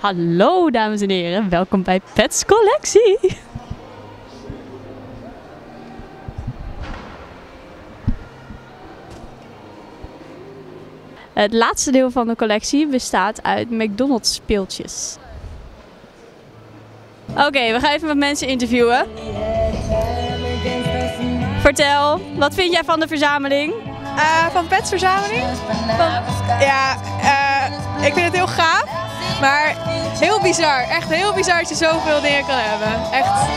Hallo dames en heren, welkom bij Pets Collectie. Het laatste deel van de collectie bestaat uit McDonald's speeltjes. Oké, we gaan even met mensen interviewen. Vertel, wat vind jij van de verzameling? Uh, van petsverzameling? Van, ja, uh, ik vind het heel gaaf, maar heel bizar. Echt heel bizar dat je zoveel dingen kan hebben. Echt,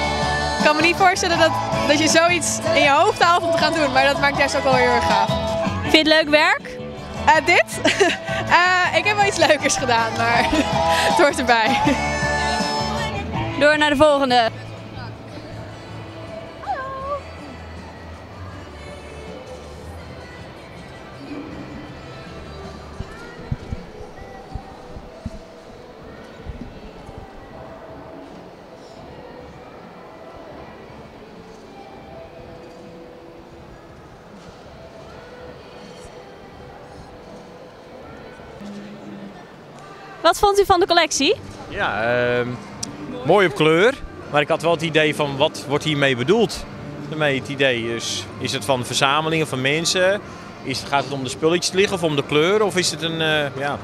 ik kan me niet voorstellen dat, dat je zoiets in je hoofd haalt om te gaan doen, maar dat maakt juist ook wel heel erg gaaf. Vind je het leuk werk? Uh, dit? ik heb wel iets leukers gedaan, maar het hoort erbij. Door naar de volgende. Wat vond u van de collectie? Ja, uh, mooi op kleur. Maar ik had wel het idee van wat wordt hiermee bedoeld? Daarmee het idee is, is het van verzamelingen van mensen? Is, gaat het om de spulletjes liggen of om de kleur? Of is het een, uh, ja,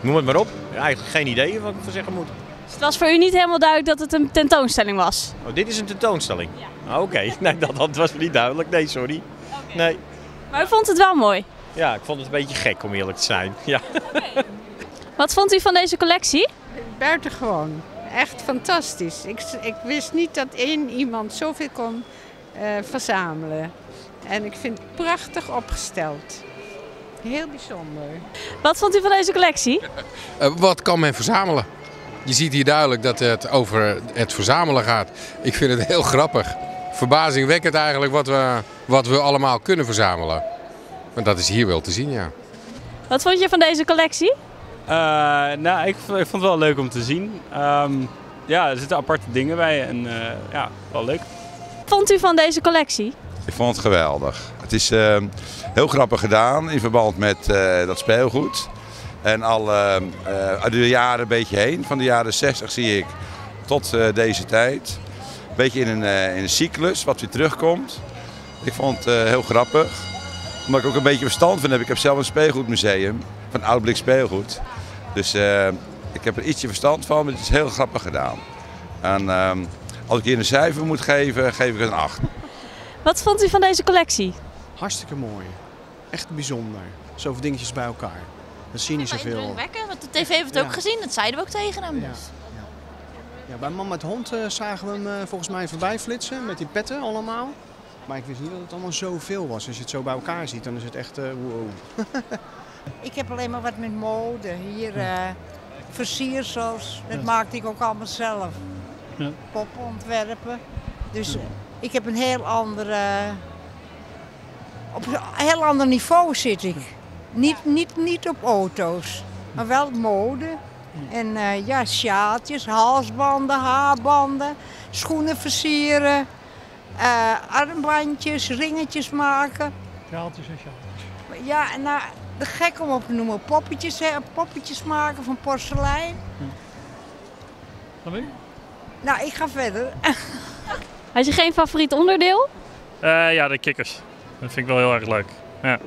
noem het maar op. Eigenlijk geen idee wat ik van zeggen moet. Dus het was voor u niet helemaal duidelijk dat het een tentoonstelling was? Oh, dit is een tentoonstelling? Ja. Oké, okay. nee, dat, dat, was niet duidelijk. Nee, sorry. Okay. Nee. Maar u vond het wel mooi? Ja, ik vond het een beetje gek om eerlijk te zijn. Ja. Okay. Wat vond u van deze collectie? Buitengewoon. Echt fantastisch. Ik, ik wist niet dat één iemand zoveel kon uh, verzamelen. En ik vind het prachtig opgesteld. Heel bijzonder. Wat vond u van deze collectie? Uh, wat kan men verzamelen? Je ziet hier duidelijk dat het over het verzamelen gaat. Ik vind het heel grappig. Verbazingwekkend eigenlijk wat we, wat we allemaal kunnen verzamelen. Maar dat is hier wel te zien, ja. Wat vond je van deze collectie? Uh, nou, ik, ik, vond het wel leuk om te zien. Um, ja, er zitten aparte dingen bij en uh, ja, wel leuk. Wat vond u van deze collectie? Ik vond het geweldig. Het is uh, heel grappig gedaan in verband met dat speelgoed. En al uit de jaren een beetje heen, van de jaren 60 zie ik tot deze tijd. Een beetje in een, in een cyclus wat weer terugkomt. Ik vond het heel grappig. Omdat ik ook een beetje verstand van heb. Ik heb zelf een speelgoedmuseum van oud blik speelgoed. Dus uh, ik heb er ietsje verstand van, maar het is heel grappig gedaan. En uh, als ik hier een cijfer moet geven, geef ik het een 8. Wat vond u van deze collectie? Hartstikke mooi. Echt bijzonder. Zoveel dingetjes bij elkaar. Dat zie je niet zoveel. Wekken, want de tv heeft het ook gezien, dat zeiden we ook tegen hem. Dus. Ja, ja. bij Man met Hond uh, zagen we hem uh, volgens mij voorbij flitsen met die petten allemaal. Maar ik wist niet dat het allemaal zoveel was. Als je het zo bij elkaar ziet, dan is het echt uh, wow. Ik heb alleen maar wat met mode. Hier uh, versiersels, dat ja. maakte ik ook allemaal zelf. Ja. Poppen ontwerpen. Dus ja. ik heb een heel andere... Op een heel ander niveau zit ik. Niet, niet, niet op auto's, maar wel mode. En uh, ja, sjaaltjes, halsbanden, haarbanden, schoenen versieren, uh, armbandjes, ringetjes maken. Sjaaltjes en sjaaltjes. Ja, nou, de gek om op te noemen. Poppetjes, hè, poppetjes maken van porselein. Hm. Wat Nou, ik ga verder. Had je geen favoriet onderdeel? Uh, ja, de kikkers. Dat vind ik wel heel erg leuk. Ja.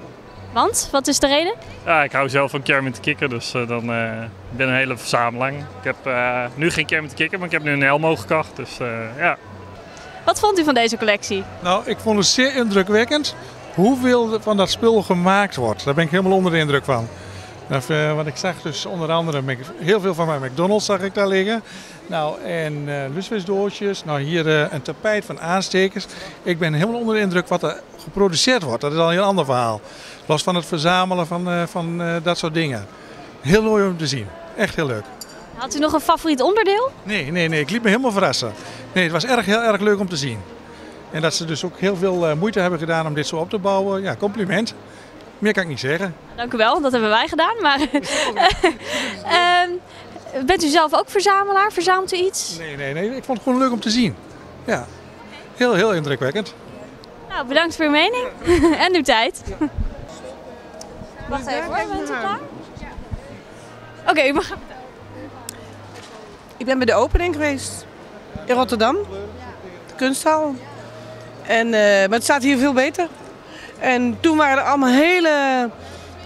Want? Wat is de reden? Ja, ik hou zelf van Kermit de Kikker, dus uh, dan uh, ik ben een hele verzameling. Ik heb nu geen Kermit de Kikker, maar ik heb nu een Elmo gekocht, dus ja. Wat vond u van deze collectie? Nou, ik vond het zeer indrukwekkend hoeveel van dat spul gemaakt wordt. Daar ben ik helemaal onder de indruk van. Uh, wat ik zag, dus onder andere heel veel van mijn McDonald's zag ik daar liggen. Nou, en uh, lusvisdoosjes. Nou, hier uh, een tapijt van aanstekers. Ik ben helemaal onder de indruk wat er geproduceerd wordt. Dat is al een heel ander verhaal. Los van het verzamelen van, van dat soort dingen. Heel mooi om te zien. Echt heel leuk. Had u nog een favoriet onderdeel? Nee, nee, nee. Ik liet me helemaal verrassen. Nee, het was erg, heel erg leuk om te zien. En dat ze dus ook heel veel moeite hebben gedaan om dit zo op te bouwen. Ja, compliment. Meer kan ik niet zeggen. Dank u wel, dat hebben wij gedaan. Maar uh, bent u zelf ook verzamelaar? Verzamelt u iets? Nee, nee, nee. Ik vond het gewoon leuk om te zien. Ja, heel, heel indrukwekkend. Nou, bedankt voor uw mening en uw tijd. Ja. Wacht even hoor, bent u klaar? Oké, okay, u mag Ik ben bij de opening geweest. In Rotterdam. De kunsthal. En, eh, maar het staat hier veel beter. En toen waren er allemaal hele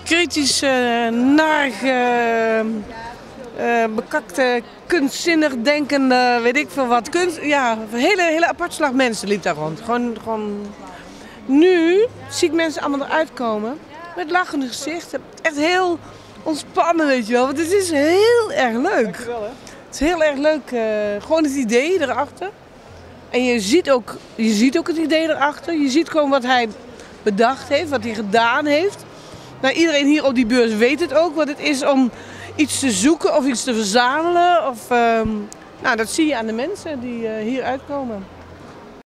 kritische, narige, eh, bekakte, kunstzinnig denkende, weet ik veel wat. Kunst, ja, hele, hele apart slag mensen liep daar rond. Gewoon, gewoon... Nu zie ik mensen allemaal eruit komen met lachende gezichten. Echt heel ontspannen, weet je wel. Want het is heel erg leuk. Het is heel erg leuk. eh, gewoon het idee erachter. En je ziet, ook, je ziet ook het idee erachter. Je ziet gewoon wat hij bedacht heeft, wat hij gedaan heeft. Nou, iedereen hier op die beurs weet het ook, wat het is om iets te zoeken of iets te verzamelen. Of, ehm, nou, dat zie je aan de mensen die eh, hier uitkomen.